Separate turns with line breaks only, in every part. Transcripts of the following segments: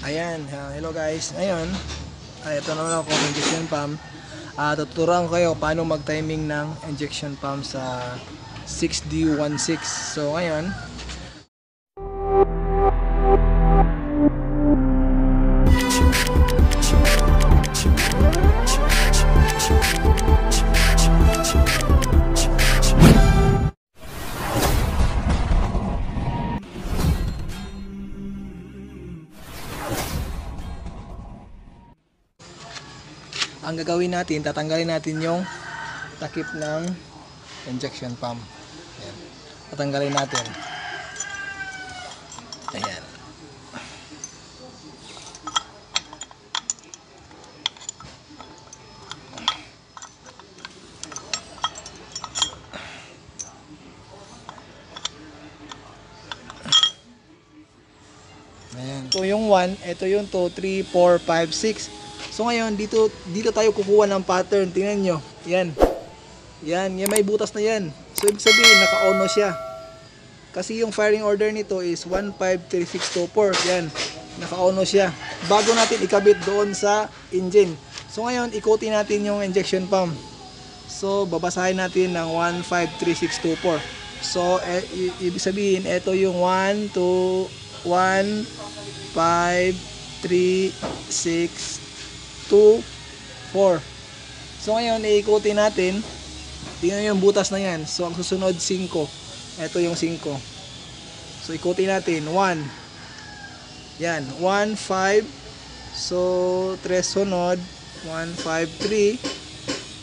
Ayan, hello guys. Ngayon, ay ito naman ako injection pump. Ah, tuturuan ko kayo paano mag-timing ng injection pump sa 6D16. So ngayon, gagawin natin, tatanggalin natin yung takip ng injection pump. Ayan. Tatanggalin natin. Ayan. Ayan. Ito yung 1, ito yung 2, 3, 4, 5, 6. So ngayon, dito dito tayo kukuha ng pattern. Tingnan nyo. Yan. Yan. Yan may butas na yan. So ibig sabihin, naka-ono siya. Kasi yung firing order nito is 153624. Yan. Naka-ono siya. Bago natin ikabit doon sa engine. So ngayon, ikutin natin yung injection pump. So babasahin natin ng 153624. So i- ibig sabihin, ito yung 1, 2, 1, 5, 3, 6, 2, 4. So ngayon, iikutin natin. Tingnan yung butas na yan. So ang susunod, 5. Ito yung 5. So ikutin natin. 1. Yan. 1, 5. So 3 sunod. 1, 5, 3.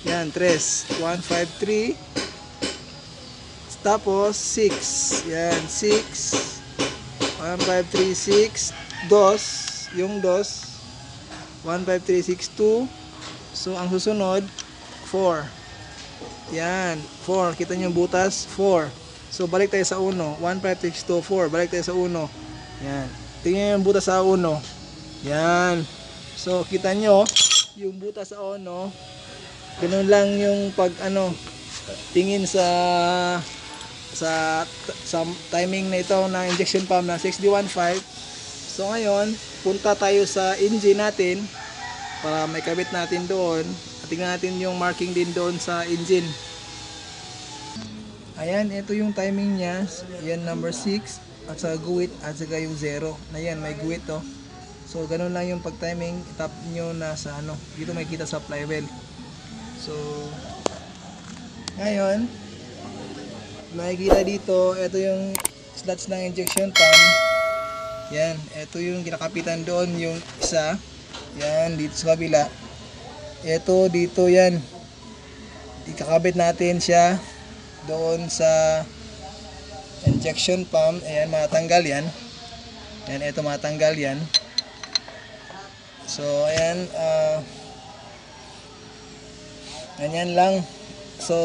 Yan, 3. 1, 5, 3. Tapos, 6. Yan, 6. 1, 5, 3, 6. 2. Yung 2. 15362. So, ang susunod, 4. Yan, 4. Kita nyo butas? 4. So, balik tayo sa 1. 15362, 4. Balik tayo sa 1. Yan. Tingnan yung butas sa 1. Yan. So, kita nyo, yung butas sa 1, ganun lang yung pag, ano, tingin sa sa sa timing na ito ng injection pump na 6D15 so ngayon punta tayo sa engine natin para may kabit natin doon. At tingnan natin yung marking din doon sa engine. Ayan, ito yung timing niya. Yan number 6 at sa guwit at saka yung 0. Na yan, may guwit to. So ganun lang yung pag-timing. Tap nyo na sa ano. Dito may kita sa flywheel. So ngayon, makikita dito, ito yung slots ng injection pump. Yan, ito yung kinakapitan doon, yung isa. Yan, dito sa kabila. Ito, dito yan. Ikakabit natin siya doon sa injection pump. Ayan, matanggal yan. Yan, ito matanggal yan. So, ayan. ah ganyan lang. So,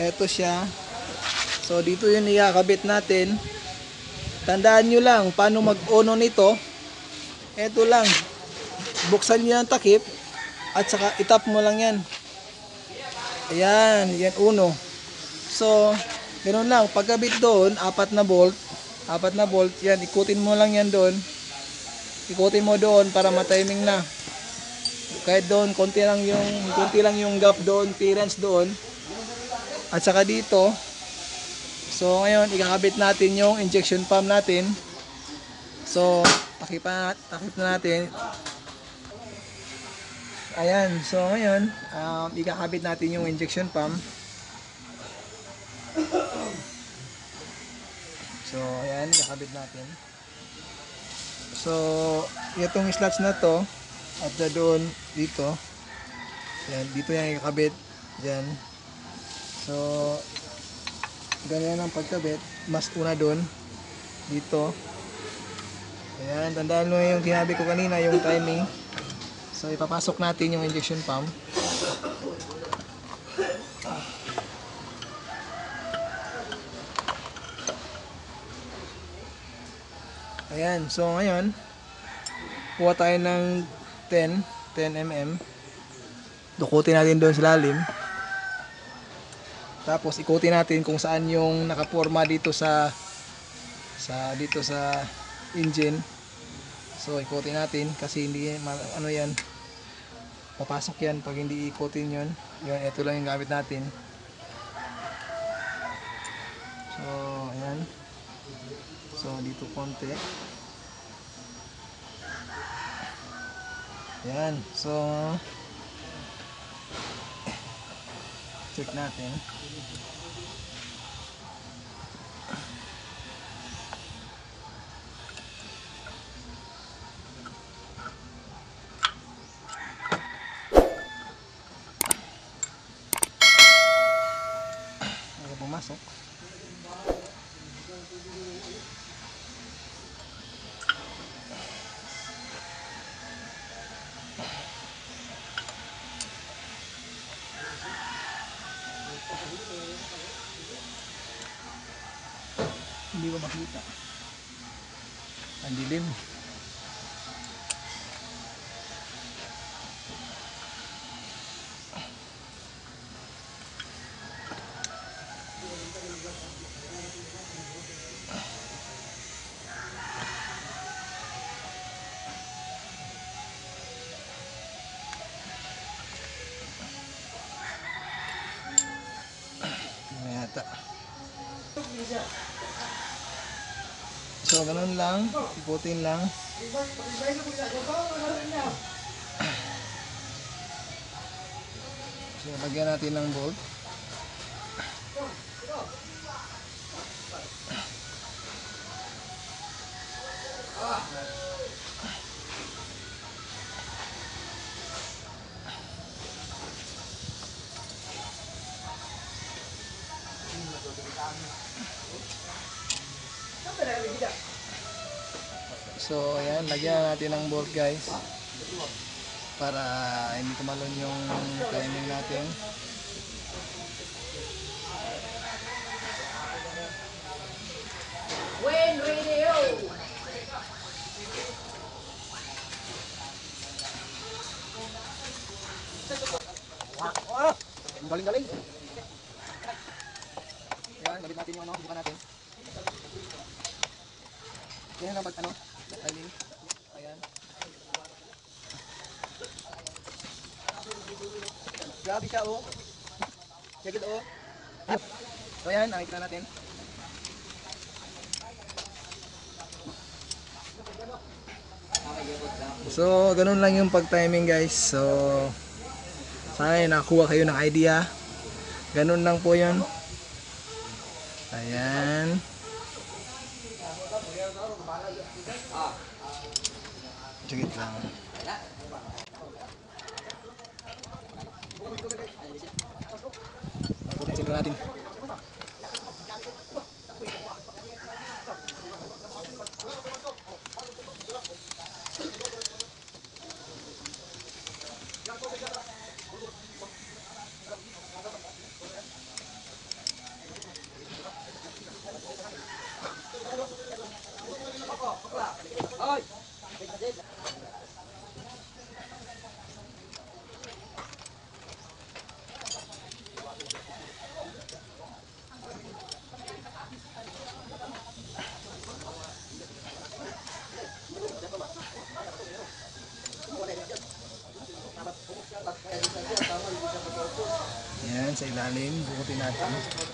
eto siya. So, dito yun ikakabit natin. Tandaan nyo lang, paano mag-ono nito. Ito lang. Buksan nyo ang takip. At saka itap mo lang yan. Ayan, yan uno. So, ganoon lang. Pagkabit doon, apat na bolt. Apat na bolt, yan. Ikutin mo lang yan doon. Ikutin mo doon para matiming na. Kahit doon, konti lang yung, konti lang yung gap doon, clearance doon. At saka dito, So ngayon, ikakabit natin yung injection pump natin. So, takip na, takip na natin. Ayan, so ngayon, um, ikakabit natin yung injection pump. So, ayan, ikakabit natin. So, itong slots na to, at na doon, dito. Yan, dito yan ikakabit. Diyan. So, ganyan ang pagkabit mas una doon dito ayan tandaan mo yung tinabi ko kanina yung timing. So ipapasok natin yung injection pump. Ayan so ngayon kuha tayo ng 10 10 mm dukutin natin doon sa lalim. Tapos ikutin natin kung saan yung nakaporma dito sa sa dito sa engine. So ikutin natin kasi hindi ano yan papasok yan pag hindi ikutin yun. Yun, ito lang yung gamit natin. So, ayan. So, dito konti. Ayan. So, check natin. Hindi ko makita. Ang dilim. Yata. So, ganun lang. Ikutin lang. So, lagyan natin ng bolt. So, ayan, lagyan natin ng bolt guys. Para hindi tumalon yung timing natin.
When radio.
Ah! Ang galing-galing. Ayan, galit natin yung ano, buka natin. Yan lang pag ano, timing. Ayan. Grabe siya oh. Check it oh. So ayan, nakikita natin. So, ganun lang yung pag-timing guys. So, sana nakakuha kayo ng idea. Ganun lang po yun. Ayan. Sige lang. Sa ilalim. Bukutin natin.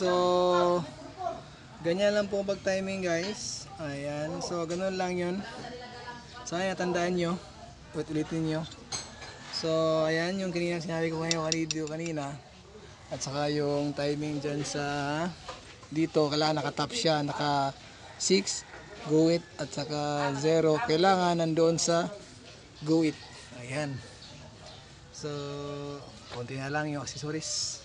So ganyan lang po pag timing guys. Ayan, so ganun lang yun. Sana tandaan nyo. Ulit-ulitin nyo. So, ayan yung kanina sinabi ko ngayon kanina, kanina. At saka yung timing dyan sa dito, kailangan nakatap siya, naka 6, go it, at saka 0. Kailangan nandoon sa go it. Ayan. So, konti na lang yung accessories.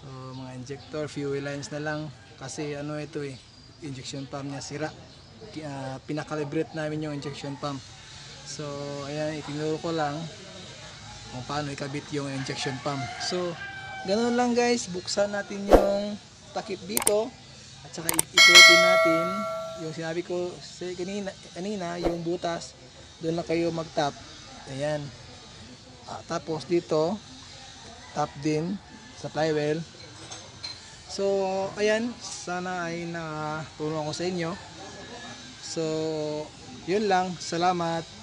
So mga injector, fuel lines na lang kasi ano ito eh, injection pump niya sira. Ah, pinakalibrate namin yung injection pump. So, ayan, itinuro ko lang kung paano ikabit yung injection pump. So, ganun lang guys, buksan natin yung takip dito at saka ikutin natin yung sinabi ko kanina, kanina yung butas, doon lang kayo mag-tap. Ayan. Ah, tapos dito, tap din sa flywheel. So, ayan, sana ay nakatulong ako sa inyo. So, yun lang. Salamat.